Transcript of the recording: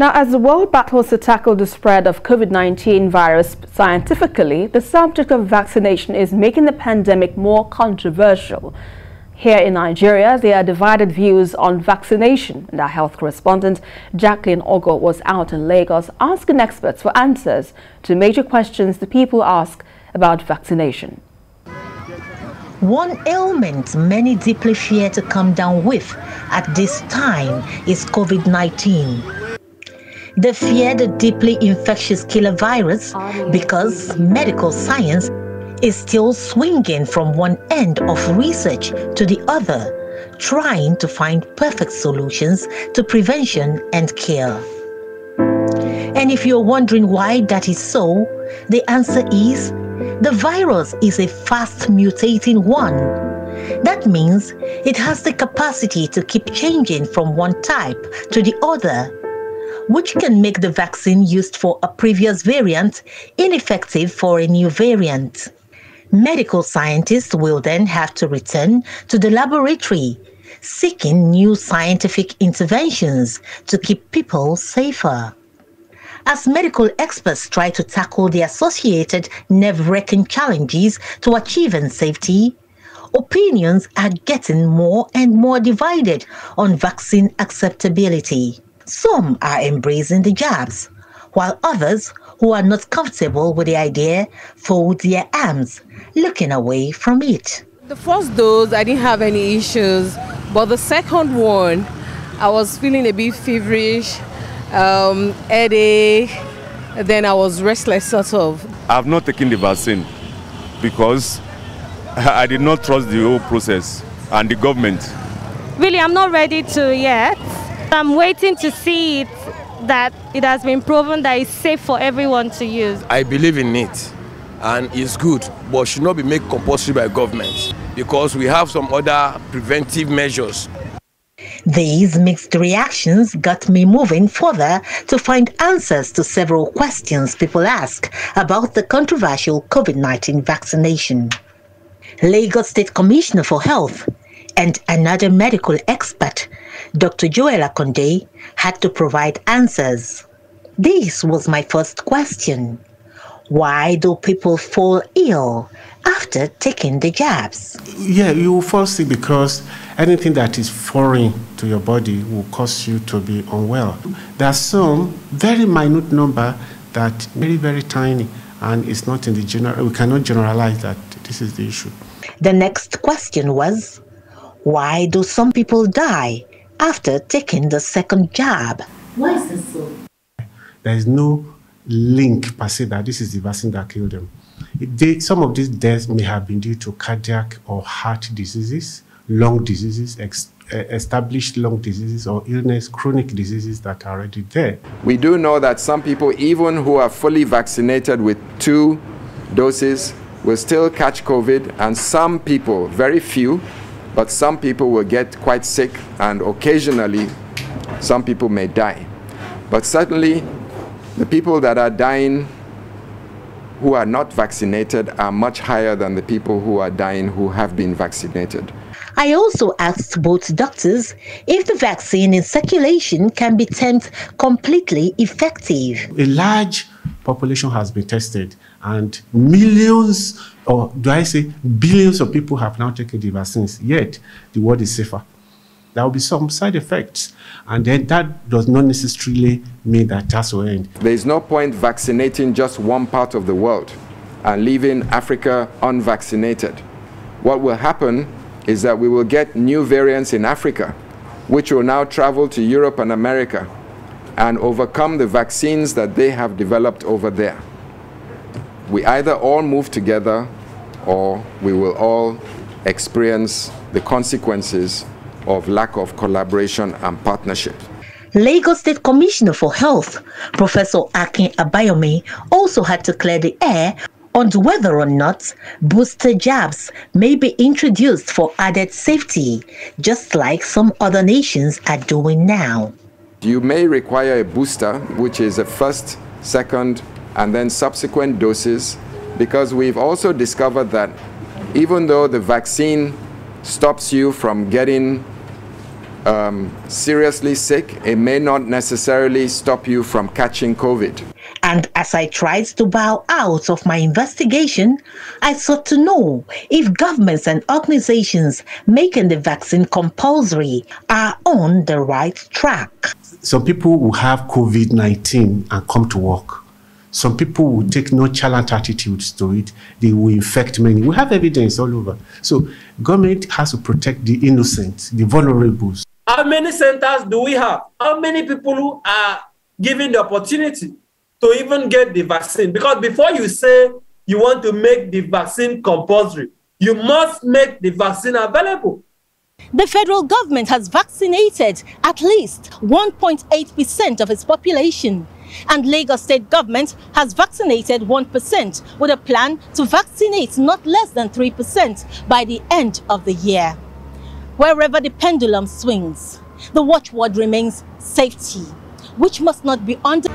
Now, as the world battles to tackle the spread of COVID-19 virus scientifically, the subject of vaccination is making the pandemic more controversial. Here in Nigeria, there are divided views on vaccination, and our health correspondent Jacqueline Ogoh was out in Lagos asking experts for answers to major questions the people ask about vaccination. One ailment many deeply fear to come down with at this time is COVID-19. They fear the deeply infectious killer virus because medical science is still swinging from one end of research to the other, trying to find perfect solutions to prevention and care. And if you're wondering why that is so, the answer is the virus is a fast mutating one. That means it has the capacity to keep changing from one type to the other which can make the vaccine used for a previous variant ineffective for a new variant. Medical scientists will then have to return to the laboratory, seeking new scientific interventions to keep people safer. As medical experts try to tackle the associated nerve wracking challenges to achieving safety, opinions are getting more and more divided on vaccine acceptability. Some are embracing the jabs, while others who are not comfortable with the idea fold their arms, looking away from it. The first dose, I didn't have any issues, but the second one, I was feeling a bit feverish, um, headache, then I was restless, sort of. I've not taken the vaccine because I did not trust the whole process and the government. Really, I'm not ready to yet. I'm waiting to see it that it has been proven that it's safe for everyone to use. I believe in it and it's good, but should not be made compulsory by government because we have some other preventive measures. These mixed reactions got me moving further to find answers to several questions people ask about the controversial COVID 19 vaccination. Lagos State Commissioner for Health and another medical expert Dr. Joel Conde, had to provide answers. This was my first question. Why do people fall ill after taking the jabs? Yeah, you fall sick because anything that is foreign to your body will cause you to be unwell. There are some very minute number that very, very tiny and it's not in the general, we cannot generalize that this is the issue. The next question was, why do some people die after taking the second jab. Why is this so? There is no link per se that this is the vaccine that killed them. They, some of these deaths may have been due to cardiac or heart diseases, lung diseases, ex, uh, established lung diseases or illness, chronic diseases that are already there. We do know that some people, even who are fully vaccinated with two doses, will still catch COVID, and some people, very few, but some people will get quite sick and occasionally some people may die. But certainly the people that are dying who are not vaccinated are much higher than the people who are dying who have been vaccinated. I also asked both doctors if the vaccine in circulation can be termed completely effective. A large population has been tested and millions or do I say billions of people have now taken the vaccines, yet the world is safer. There will be some side effects, and then that does not necessarily mean that that's will end. There is no point vaccinating just one part of the world and leaving Africa unvaccinated. What will happen is that we will get new variants in Africa, which will now travel to Europe and America and overcome the vaccines that they have developed over there. We either all move together or we will all experience the consequences of lack of collaboration and partnership. Lagos State Commissioner for Health, Professor Akin Abayomi, also had to clear the air on whether or not booster jabs may be introduced for added safety, just like some other nations are doing now. You may require a booster, which is a first, second, and then subsequent doses because we've also discovered that even though the vaccine stops you from getting um, seriously sick, it may not necessarily stop you from catching COVID. And as I tried to bow out of my investigation, I sought to know if governments and organizations making the vaccine compulsory are on the right track. Some people who have COVID 19 and come to work. Some people will take nonchalant attitudes to it. They will infect many. We have evidence all over. So government has to protect the innocent, the vulnerables. How many centers do we have? How many people are given the opportunity to even get the vaccine? Because before you say you want to make the vaccine compulsory, you must make the vaccine available. The federal government has vaccinated at least 1.8% of its population. And Lagos state government has vaccinated 1% with a plan to vaccinate not less than 3% by the end of the year. Wherever the pendulum swings, the watchword remains safety, which must not be under